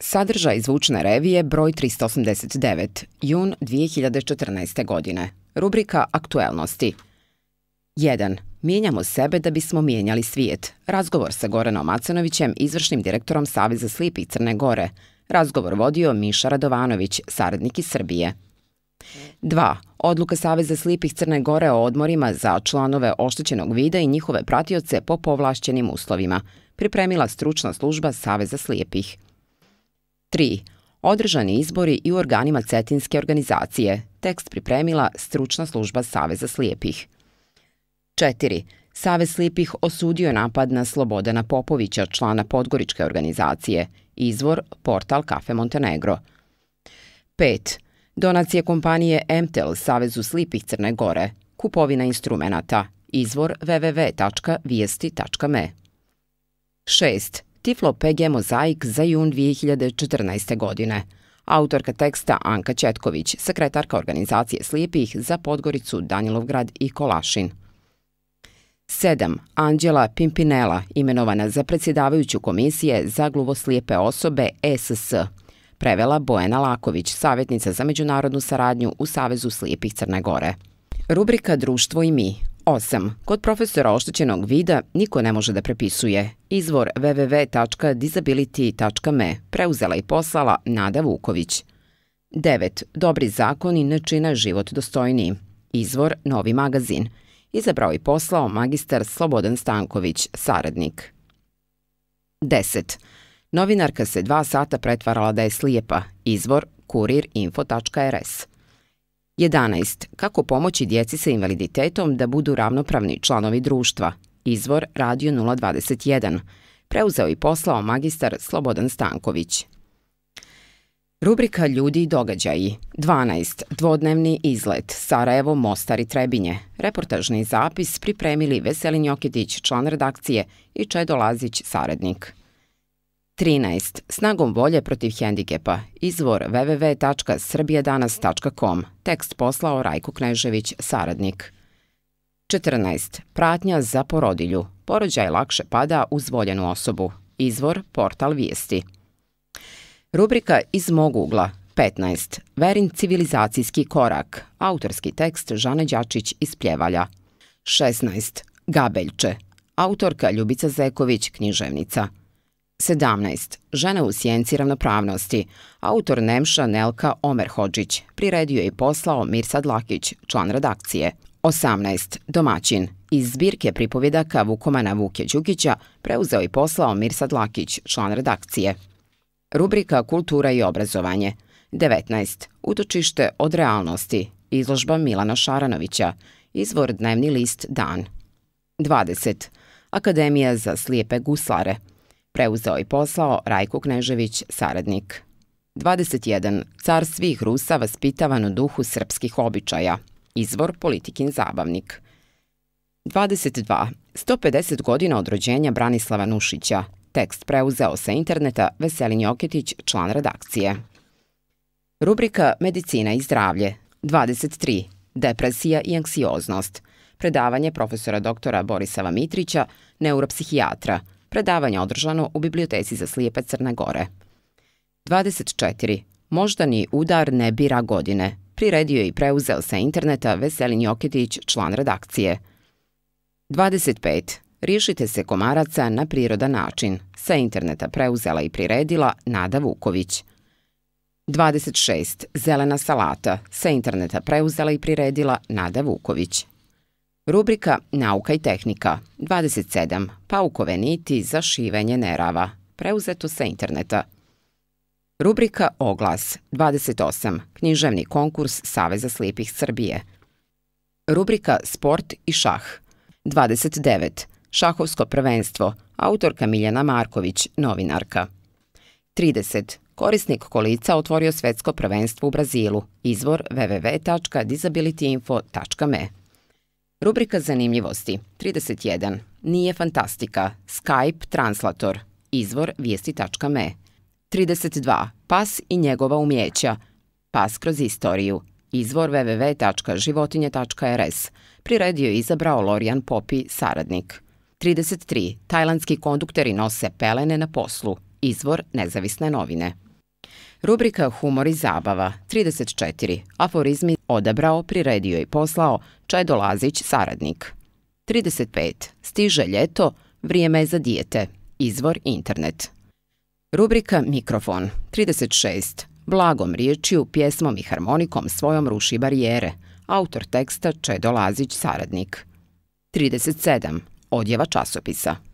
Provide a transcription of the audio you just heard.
Sadržaj zvučne revije broj 389, jun 2014. godine. Rubrika Aktuelnosti. 1. Mijenjamo sebe da bismo mijenjali svijet. Razgovor sa Goranom Macanovićem, izvršnim direktorom Saveza slijepih Crne Gore. Razgovor vodio Miša Radovanović, saradnik iz Srbije. 2. Odluka Saveza slipih Crne Gore o odmorima za članove oštećenog vida i njihove pratioce po povlašćenim uslovima. Pripremila stručna služba Saveza slijepih. 3. Održani izbori i u organima Cetinske organizacije. Tekst pripremila stručna služba Saveza slijepih. 4. Savez slijepih osudio napad na Slobodana Popovića, člana Podgoričke organizacije. Izvor portal Kafe Montenegro. 5. Donacije kompanije MTEL Savezu slipih Crne Gore. Kupovina instrumenta. Izvor www.vijesti.me 6. Tiflo PG Mozaik za jun 2014. godine. Autorka teksta Anka Četković, sekretarka organizacije slijepih za Podgoricu, Danilovgrad i Kolašin. 7. Anđela Pimpinela, imenovana za predsjedavajuću komisije za gluvoslijepe osobe ESS. Prevela Bojena Laković, savjetnica za međunarodnu saradnju u Savezu slijepih Crne Gore. Rubrika Društvo i mi. 8. Kod profesora oštećenog vida niko ne može da prepisuje. Izvor www.disability.me preuzela i poslala Nada Vuković. 9. Dobri zakoni ne čine život dostojniji. Izvor Novi magazin. Izabrao i poslao magistar Slobodan Stanković, saradnik. 10. Novinarka se dva sata pretvarala da je slijepa. Izvor kuririnfo.rs. 11. Kako pomoći djeci sa invaliditetom da budu ravnopravni članovi društva? Izvor Radio 021. Preuzeo i poslao magistar Slobodan Stanković. Rubrika Ljudi i događaji. 12. Dvodnevni izlet. Sarajevo, Mostar i Trebinje. Reportažni zapis pripremili Veselin Jokitić, član redakcije i Čedo Lazić, saradnik. 13. Snagom volje protiv hendikepa. Izvor www.srbijedanas.com. Tekst poslao Rajko Knežević, saradnik. 14. Pratnja za porodilju. Porođaj lakše pada uz voljenu osobu. Izvor Portal Vijesti. Rubrika Iz mog ugla. 15. Verin civilizacijski korak. Autorski tekst Žane Đačić iz Pljevalja. 16. Gabeljče. Autorka Ljubica Zeković, književnica. 17. Žena u sjenci ravnopravnosti. Autor Nemša Nelka Omer Hođić. Priredio i poslao Mirsad Lakić, član redakcije. 18. Domaćin. Iz zbirke pripovjedaka Vukomana Vuke Đukića preuzeo i poslao Mirsad Lakić, član redakcije. Rubrika Kultura i obrazovanje. 19. Utočište od realnosti. Izložba Milana Šaranovića. Izvor Dnevni list Dan. 20. Akademija za slijepe guslare preuzeo i poslao Rajko Knežević, saradnik. 21. Car svih Rusa vaspitavan u duhu srpskih običaja. Izvor Politikin zabavnik. 22. 150 godina od rođenja Branislava Nušića. Tekst preuzeo sa interneta Veselin Joketić, član redakcije. Rubrika Medicina i zdravlje. 23. Depresija i anksioznost. Predavanje profesora doktora Borisava Mitrića, neuropsihijatra, predavanje održano u Biblioteci za slijepe Crne Gore. 24. Moždani udar ne bira godine. Priredio i preuzeo sa interneta Veselin Joketić, član redakcije. 25. Riješite se komaraca na prirodan način. Sa interneta preuzela i priredila Nada Vuković. 26. Zelena salata. Sa interneta preuzela i priredila Nada Vuković. Rubrika Nauka i tehnika 27. Paukove niti za šivenje nerava. Preuzeto sa interneta. Rubrika Oglas 28. Književni konkurs Saveza slijepih Srbije. Rubrika Sport i šah 29. Šahovsko prvenstvo. Autorka Miljana Marković, novinarka. 30. Korisnik kolica otvorio svetsko prvenstvo u Brazilu. Izvor www.disabilityinfo.me Rubrika Zanimljivosti 31. Nije fantastika. Skype translator. Izvor vijesti.me 32. Pas i njegova umjeća. Pas kroz istoriju. Izvor www.životinje.rs. Priredio je izabrao Lorian Popi, saradnik. 33. Tajlandski kondukteri nose pelene na poslu. Izvor nezavisne novine. Rubrika Humor i zabava 34. Aforizmi odabrao, priredio i poslao Čedo Lazić, saradnik. 35. Stiže ljeto, vrijeme je za dijete. Izvor internet. Rubrika Mikrofon 36. Blagom riječju, pjesmom i harmonikom svojom ruši barijere. Autor teksta Čedo Lazić, saradnik. 37. Odjeva časopisa